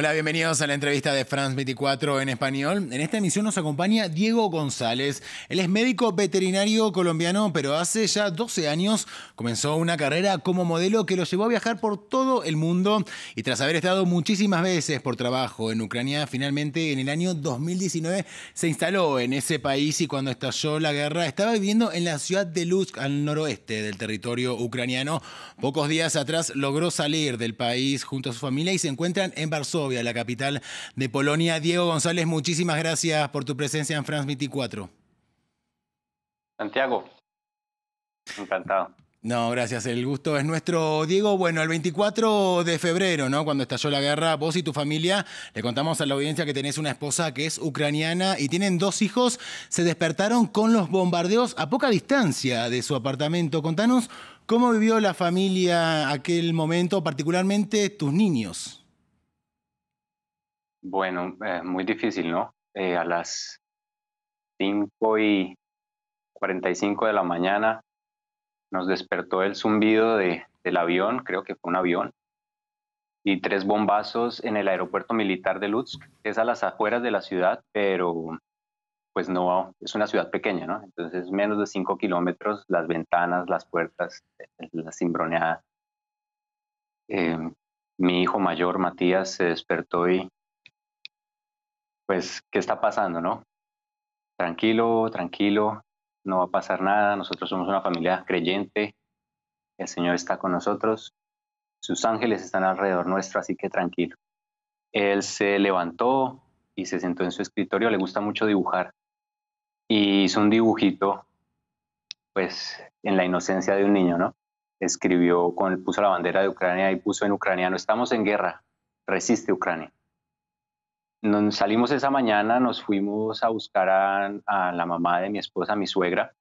Hola, bienvenidos a la entrevista de France 24 en español. En esta emisión nos acompaña Diego González. Él es médico veterinario colombiano, pero hace ya 12 años comenzó una carrera como modelo que lo llevó a viajar por todo el mundo y tras haber estado muchísimas veces por trabajo en Ucrania, finalmente en el año 2019 se instaló en ese país y cuando estalló la guerra estaba viviendo en la ciudad de Lutsk, al noroeste del territorio ucraniano. Pocos días atrás logró salir del país junto a su familia y se encuentran en Varsovia la capital de Polonia. Diego González, muchísimas gracias por tu presencia en France 24. Santiago, encantado. No, gracias. El gusto es nuestro. Diego, bueno, el 24 de febrero, ¿no? Cuando estalló la guerra, vos y tu familia, le contamos a la audiencia que tenés una esposa que es ucraniana y tienen dos hijos, se despertaron con los bombardeos a poca distancia de su apartamento. Contanos cómo vivió la familia aquel momento, particularmente tus niños. Bueno, eh, muy difícil, ¿no? Eh, a las 5 y 45 de la mañana nos despertó el zumbido de, del avión, creo que fue un avión, y tres bombazos en el aeropuerto militar de Lutsk, que es a las afueras de la ciudad, pero pues no, es una ciudad pequeña, ¿no? Entonces menos de 5 kilómetros, las ventanas, las puertas, la cimbroneada. Eh, mi hijo mayor, Matías, se despertó y pues, ¿qué está pasando, no? Tranquilo, tranquilo, no va a pasar nada, nosotros somos una familia creyente, el Señor está con nosotros, sus ángeles están alrededor nuestro, así que tranquilo. Él se levantó y se sentó en su escritorio, le gusta mucho dibujar, y hizo un dibujito, pues, en la inocencia de un niño, ¿no? Escribió, puso la bandera de Ucrania y puso en ucraniano, estamos en guerra, resiste Ucrania nos salimos esa mañana, nos fuimos a buscar a, la mamá de mi esposa, mi suegra,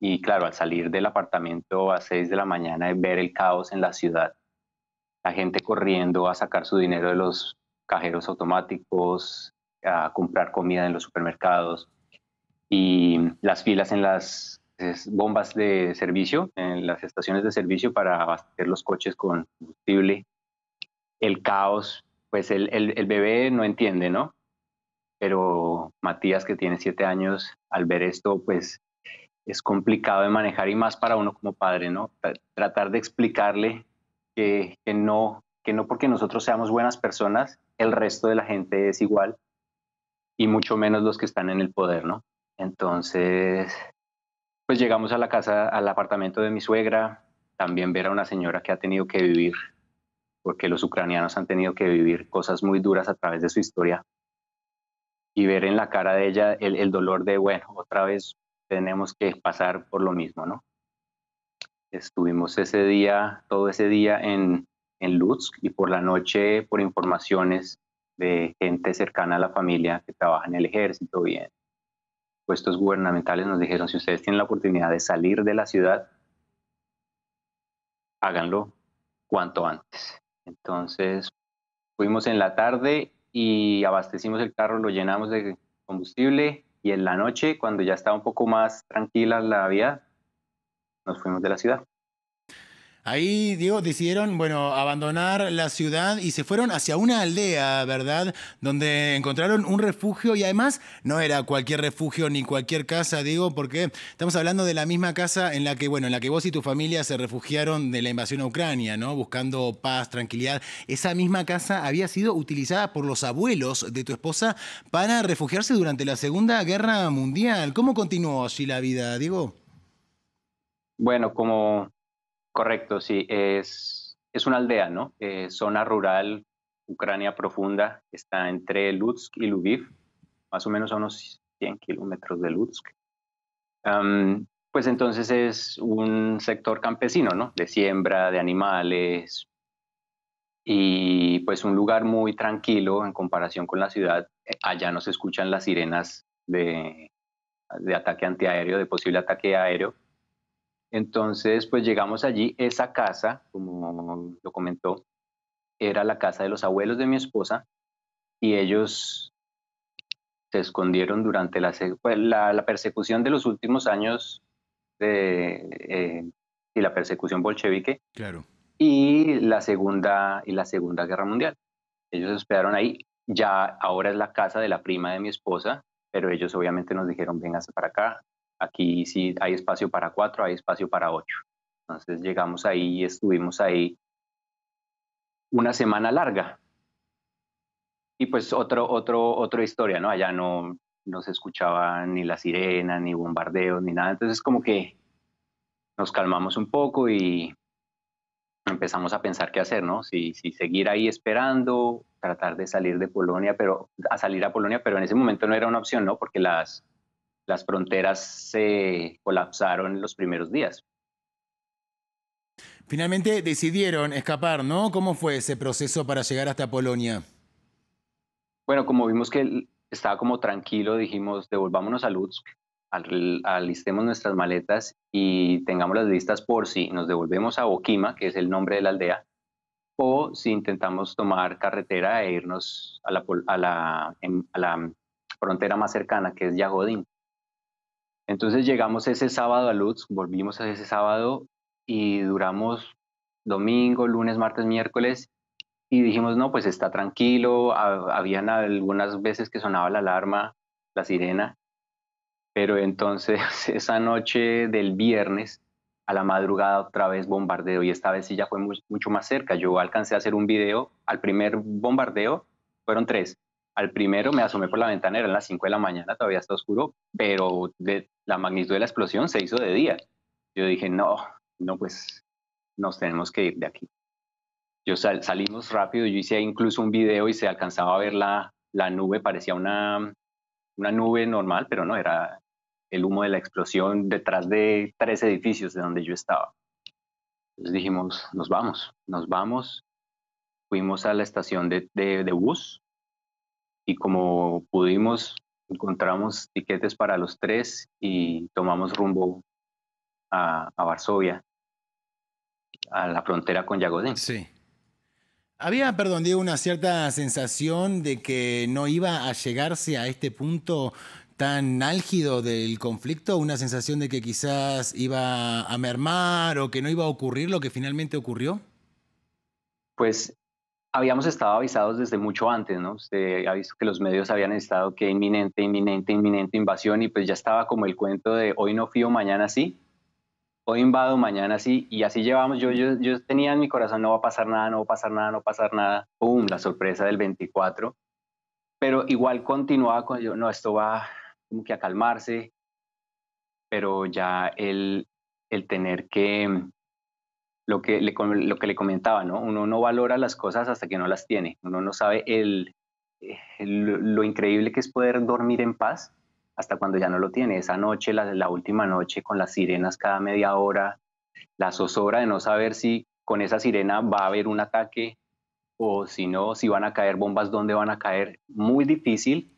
y claro, al salir del apartamento a 6 de la mañana y ver el caos en la ciudad, la gente corriendo a sacar su dinero de los cajeros automáticos, a comprar comida en los supermercados y las filas en las bombas de servicio, en las estaciones de servicio para abastecer los coches con combustible, el caos pues el, el, bebé no entiende, ¿no? Pero Matías, que tiene siete años, al ver esto, pues es complicado de manejar y más para uno como padre, ¿no? Tratar de explicarle que, que, no, que no porque nosotros seamos buenas personas, el resto de la gente es igual y mucho menos los que están en el poder, ¿no? Entonces, pues llegamos a la casa, al apartamento de mi suegra, también ver a una señora que ha tenido que vivir porque los ucranianos han tenido que vivir cosas muy duras a través de su historia y ver en la cara de ella el, dolor de, bueno, otra vez tenemos que pasar por lo mismo, ¿no? Estuvimos ese día, todo ese día en, en Lutsk y por la noche, por informaciones de gente cercana a la familia que trabaja en el ejército y en puestos gubernamentales, nos dijeron, si ustedes tienen la oportunidad de salir de la ciudad, háganlo cuanto antes. Entonces, fuimos en la tarde y abastecimos el carro, lo llenamos de combustible y en la noche, cuando ya estaba un poco más tranquila la vía, nos fuimos de la ciudad. Ahí, Diego, decidieron, bueno, abandonar la ciudad y se fueron hacia una aldea, ¿verdad? Donde encontraron un refugio y además no era cualquier refugio ni cualquier casa, Diego, porque estamos hablando de la misma casa en la que, bueno, en la que vos y tu familia se refugiaron de la invasión a Ucrania, ¿no? Buscando paz, tranquilidad. Esa misma casa había sido utilizada por los abuelos de tu esposa para refugiarse durante la Segunda Guerra Mundial. ¿Cómo continuó allí la vida, Diego? Bueno, como Correcto, sí, es, es una aldea, ¿no? Eh, zona rural, Ucrania profunda, está entre Lutsk y Lviv, más o menos a unos 100 kilómetros de Lutsk. pues entonces es un sector campesino, ¿no? De siembra, de animales, y pues un lugar muy tranquilo en comparación con la ciudad. Allá no se escuchan las sirenas de, de ataque antiaéreo, de posible ataque aéreo entonces, pues llegamos allí. Esa casa, como lo comentó, era la casa de los abuelos de mi esposa y ellos se escondieron durante la, pues, la, persecución de los últimos años de, eh, y la persecución bolchevique. Claro. Y la segunda y la segunda guerra mundial. Ellos se hospedaron ahí. Ya ahora es la casa de la prima de mi esposa, pero ellos obviamente nos dijeron, véngase para acá. Aquí sí hay espacio para cuatro, hay espacio para ocho. Entonces llegamos ahí y estuvimos ahí una semana larga. Y pues otro, otro, otra historia, ¿no? Allá no, no se escuchaba ni la sirena, ni bombardeos, ni nada. Entonces como que nos calmamos un poco y empezamos a pensar qué hacer, ¿no? Si, si seguir ahí esperando, tratar de salir de Polonia, pero a salir a Polonia, pero en ese momento no era una opción, ¿no? Porque las, las fronteras se colapsaron en los primeros días. Finalmente decidieron escapar, ¿no? ¿Cómo fue ese proceso para llegar hasta Polonia? Bueno, como vimos que estaba como tranquilo, dijimos, devolvámonos a Lutsk, alistemos nuestras maletas y tengamos las listas por si nos devolvemos a Okima, que es el nombre de la aldea, o si intentamos tomar carretera e irnos a la, a la, a la frontera más cercana, que es Yagodín. Entonces llegamos ese sábado a Lutsk, volvimos ese sábado y duramos domingo, lunes, martes, miércoles y dijimos, no, pues está tranquilo, habían algunas veces que sonaba la alarma, la sirena, pero entonces esa noche del viernes a la madrugada otra vez bombardeo y esta vez sí ya fue mucho más cerca. Yo alcancé a hacer un video, al primer bombardeo fueron tres. Al primero me asomé por la ventana, eran las 5 de la mañana, todavía está oscuro, pero la magnitud de la explosión se hizo de día. Yo dije, no, no, pues nos tenemos que ir de aquí. Yo salimos rápido, yo hice incluso un video y se alcanzaba a ver la, la nube, parecía una, una nube normal, pero no, era el humo de la explosión detrás de tres edificios de donde yo estaba. Entonces dijimos, nos vamos, nos vamos. Fuimos a la estación de, de bus y como pudimos, encontramos tiquetes para los tres y tomamos rumbo a, Varsovia, a la frontera con Yagodín. Sí. Había, perdón, Diego, una cierta sensación de que no iba a llegarse a este punto tan álgido del conflicto, una sensación de que quizás iba a mermar o que no iba a ocurrir lo que finalmente ocurrió? Pues habíamos estado avisados desde mucho antes, ¿no? Usted ha visto que los medios habían estado que inminente, inminente, inminente invasión y pues ya estaba como el cuento de hoy no fío, mañana sí hoy invado, mañana sí, y así llevamos, yo, yo, yo tenía en mi corazón, no va a pasar nada, no va a pasar nada, no va a pasar nada, ¡pum!, la sorpresa del 24, pero igual continuaba con yo, no, esto va como que a calmarse, pero ya el, el tener que, lo que, le, lo que le comentaba, ¿no? Uno no valora las cosas hasta que no las tiene, uno no sabe el, lo increíble que es poder dormir en paz hasta cuando ya no lo tiene. Esa noche, la, última noche, con las sirenas cada media hora, la zozobra de no saber si con esa sirena va a haber un ataque o si no, si van a caer bombas, dónde van a caer, muy difícil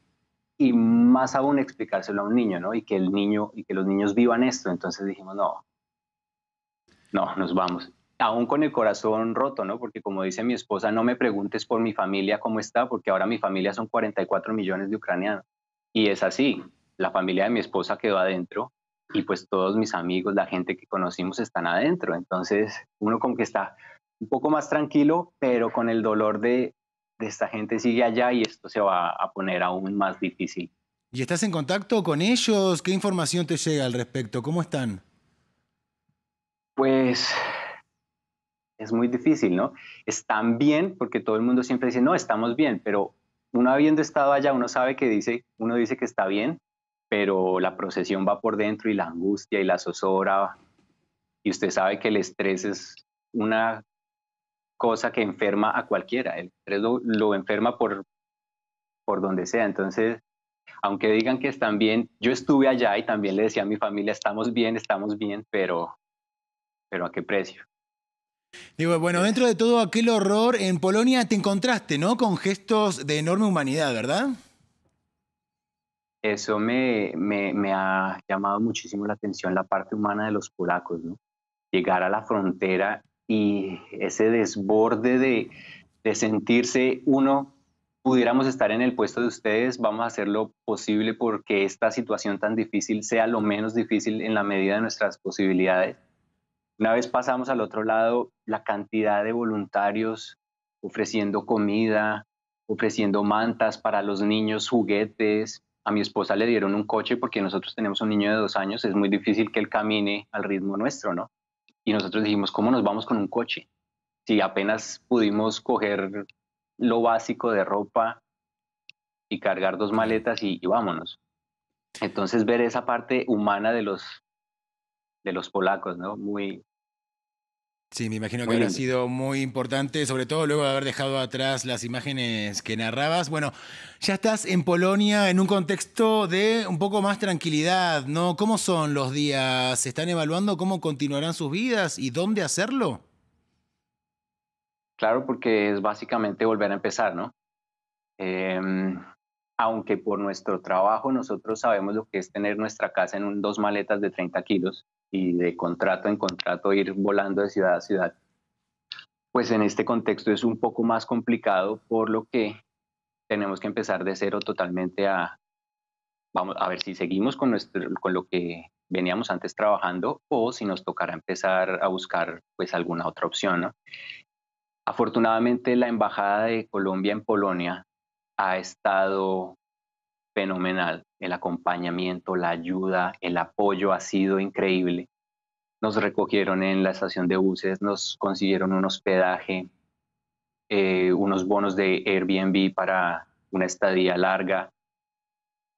y más aún explicárselo a un niño, ¿no? Y que el niño y que los niños vivan esto. Entonces dijimos, no, no, nos vamos. Aún con el corazón roto, ¿no? Porque como dice mi esposa, no me preguntes por mi familia cómo está, porque ahora mi familia son 44 millones de ucranianos. Y es así, la familia de mi esposa quedó adentro y pues todos mis amigos, la gente que conocimos están adentro. Entonces uno como que está un poco más tranquilo, pero con el dolor de, de esta gente sigue allá y esto se va a poner aún más difícil. ¿Y estás en contacto con ellos? ¿Qué información te llega al respecto? ¿Cómo están? Pues es muy difícil, ¿no? Están bien porque todo el mundo siempre dice, no, estamos bien, pero uno habiendo estado allá, uno sabe que dice, uno dice que está bien, pero la procesión va por dentro y la angustia y la zozobra. Y usted sabe que el estrés es una cosa que enferma a cualquiera. El estrés lo, enferma por, por donde sea. Entonces, aunque digan que están bien, yo estuve allá y también le decía a mi familia, estamos bien, estamos bien, pero, pero ¿a qué precio? Digo, bueno, dentro de todo aquel horror, en Polonia te encontraste, ¿no? Con gestos de enorme humanidad, ¿verdad? eso me, me, ha llamado muchísimo la atención la parte humana de los polacos, ¿no? Llegar a la frontera y ese desborde de, de sentirse uno, pudiéramos estar en el puesto de ustedes, vamos a hacer lo posible porque esta situación tan difícil sea lo menos difícil en la medida de nuestras posibilidades. Una vez pasamos al otro lado, la cantidad de voluntarios ofreciendo comida, ofreciendo mantas para los niños, juguetes. A mi esposa le dieron un coche porque nosotros tenemos un niño de dos años, es muy difícil que él camine al ritmo nuestro, ¿no? Y nosotros dijimos, ¿cómo nos vamos con un coche? Si apenas pudimos coger lo básico de ropa y cargar dos maletas y, vámonos. Entonces ver esa parte humana de los, de los polacos, ¿no? Muy, Sí, me imagino que habrá sido muy importante, sobre todo luego de haber dejado atrás las imágenes que narrabas. Bueno, ya estás en Polonia en un contexto de un poco más tranquilidad, ¿no? ¿Cómo son los días? ¿Se están evaluando cómo continuarán sus vidas y dónde hacerlo? Claro, porque es básicamente volver a empezar, ¿no? Em, aunque por nuestro trabajo nosotros sabemos lo que es tener nuestra casa en dos maletas de 30 kilos, y de contrato en contrato ir volando de ciudad a ciudad, pues en este contexto es un poco más complicado por lo que tenemos que empezar de cero totalmente a, vamos a ver si seguimos con, nuestro, con lo que veníamos antes trabajando o si nos tocará empezar a buscar pues alguna otra opción. Afortunadamente la Embajada de Colombia en Polonia ha estado fenomenal. El acompañamiento, la ayuda, el apoyo ha sido increíble. Nos recogieron en la estación de buses, nos consiguieron un hospedaje, eh, unos bonos de Airbnb para una estadía larga.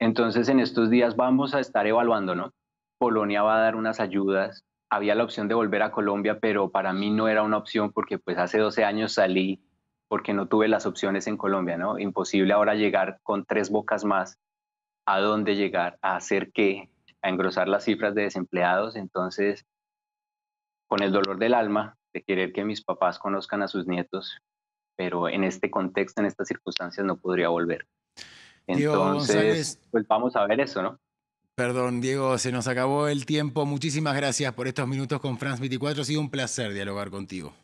Entonces en estos días vamos a estar evaluando, ¿no? Polonia va a dar unas ayudas. Había la opción de volver a Colombia, pero para mí no era una opción porque pues hace 12 años salí porque no tuve las opciones en Colombia, ¿no? Imposible ahora llegar con tres bocas más a dónde llegar, a hacer qué, a engrosar las cifras de desempleados. Entonces, con el dolor del alma de querer que mis papás conozcan a sus nietos, pero en este contexto, en estas circunstancias, no podría volver. Entonces, pues vamos a ver eso, ¿no? Perdón, Diego, se nos acabó el tiempo. Muchísimas gracias por estos minutos con France 24. Ha sido un placer dialogar contigo.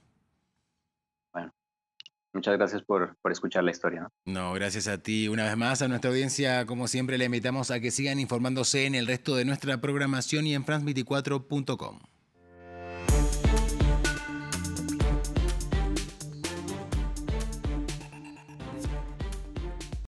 Muchas gracias por, escuchar la historia. ¿no? gracias a ti. Una vez más, a nuestra audiencia, como siempre, le invitamos a que sigan informándose en el resto de nuestra programación y en france24.com.